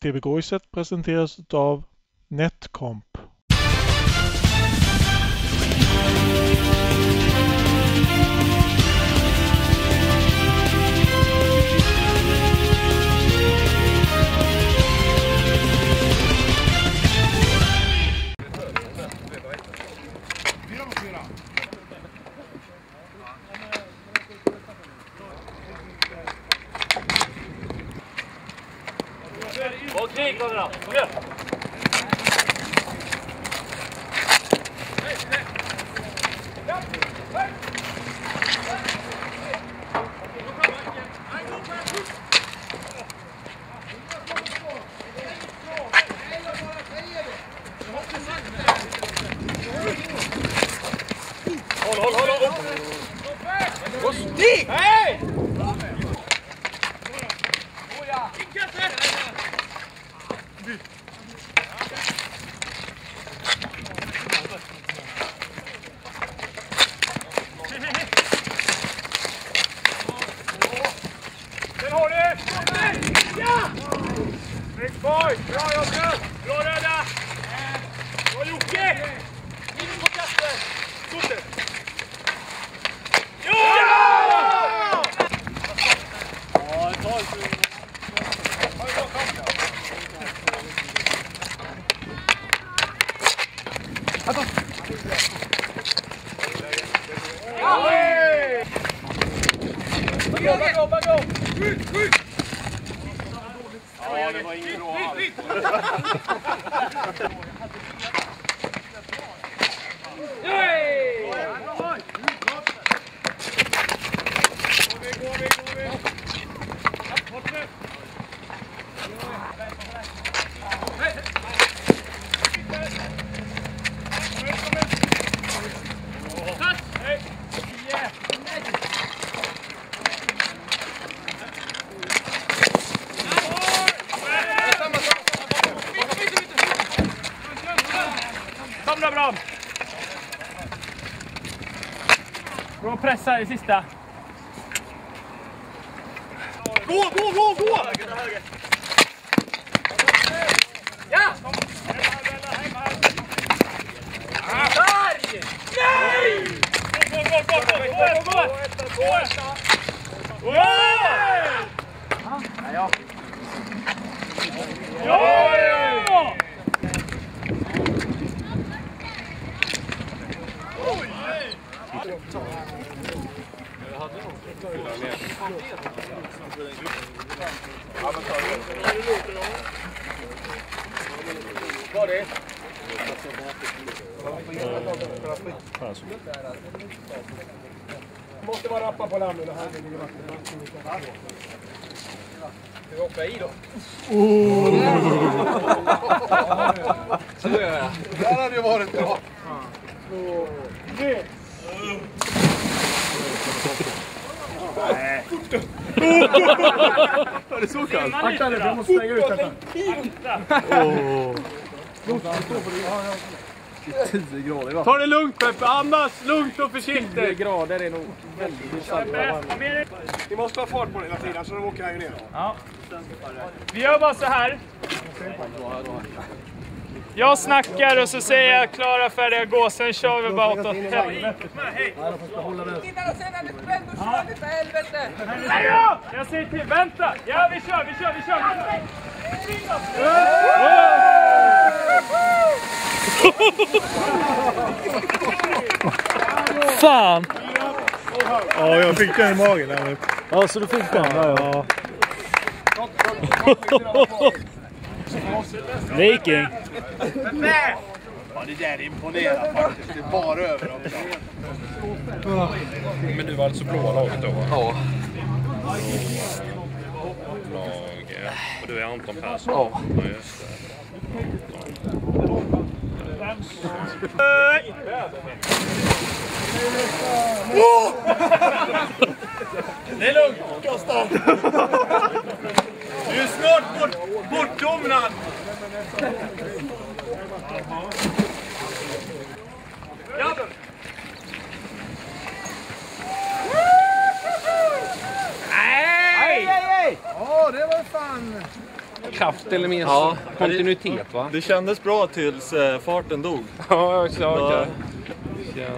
TV Goiset presenteras av Netcom. Adriano. Come here. Hey, hey. Hey. Ja! Bagå, bagå, bagå! Skjut, skjut! Ja, det var ingen bra alls. Kom då, bra! Bra pressa i sista. Gå, gå, gå, gå! Ja! Där! Nej! Gå, gå! Gå, gå, gå! Gå! Ja! Ja! Måste vara rappa på lammen och här ligger vattnet. Ska vi hoppa i då? Det här hade ju varit bra. Är det så kallt? Akta dig, jag måste stänga ut detta. 10 grader va? Ta det lugnt Peppe, andas lugnt och försiktigt. 10 grader är nog väldigt Peppe, Ni måste ha fart på den hela tiden så de åker här ner. Ja. Vi gör bara så här. Jag snackar och så säger jag klara, färdiga, gå. Sen kör vi bara åt helvete. Kör! Jag säger till, vänta! Ja, vi kör, vi kör, vi kör! Fan! Ja, jag fick den i magen Ja, så du fick den där ja. Viking. Ja, det där imponerar faktiskt. Det är bara över dem. Men du var alltså blåa laget då? va? Ja. Lag... eh, Och du är Anton Persson? Ja. Ja, just det. Det är lugnt! Du är snart bort, bortdomnad! Grabben! Nej! Ja, det var fan... kraft eller mer Ja. kontinuitet va? Det kändes bra tills eh, farten dog. Ja, jag Ja.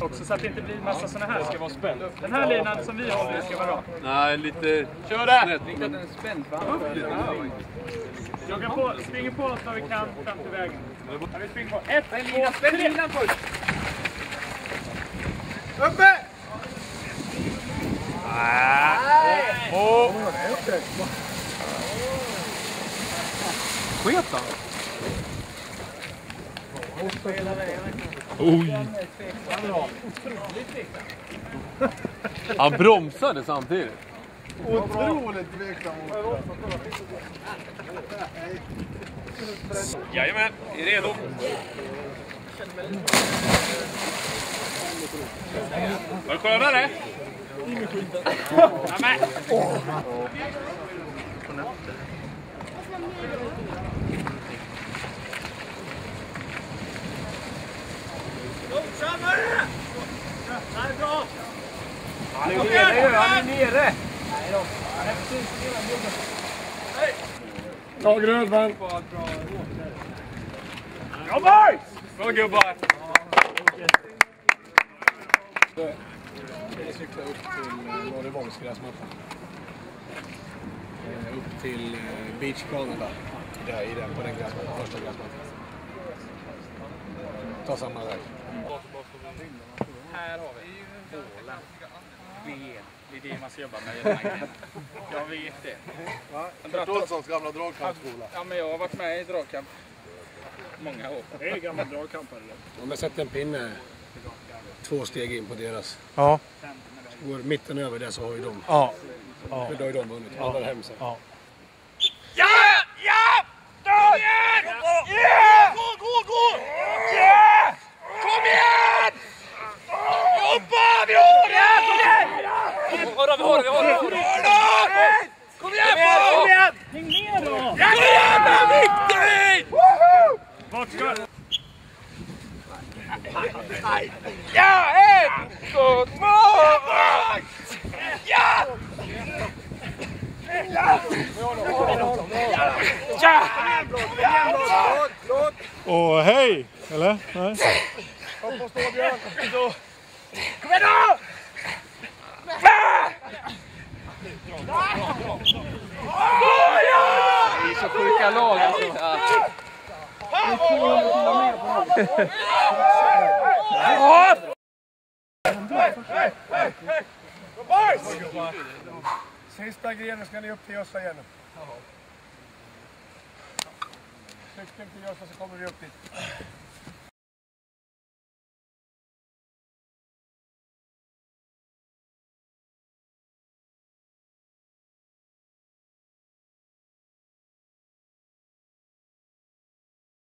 Också så att det inte blir massa såna här. ska vara spänt. Den här linan som vi håller ska vara rak. Nej, lite... Kör det! Snett. men- Jogga på, springer på oss vad vi kan fram till vägen. Ja, vi springer på. Ett, två, tre! Uppe! Sket han? Han bromsade samtidigt. Otroligt tveksam. Jajamän, är redo. Var det skönare? Nämen! Han är nere ju, han är nere! Ta grödvan. Ja, boys! Bra gubbar! Jag cyklade upp till Norrevolls gräsmatta. Eh, Upp till eh, beachplanen där. Där i den, på den gräsmattan, första gräsmattan. Ta samma väg. Här har vi bålen. Ben. Det är det man ska jobba med i den här grejen. Jag vet det. Kurt Olssons gamla dragkampsskola. Ja, men jag har varit med i dragkamp många år. Det är gamla dragkampare. Om jag sätter en pinne två steg in på deras. Ja. Går mitten över det så har ju de, Ja. då har ju de vunnit. Alla hem sen. Ja. Ja! Ja! Kom igen! Ja! Gå, gå, gå! Ja! Kom igen! Jobba! Vi har det! Kom igen! Vi har det, vi har det! Kom igen! Kom igen! Häng ner då! Kom igen Viktor! Vart ska du? Ja! Ett, två, två! Ja! Och hej! Eller? Nej. Kom igen då! Vi är så sjuka lag alltså. Sista grenen ska ni upp till Gösta igen. Cykeln till Gösta så kommer vi upp dit.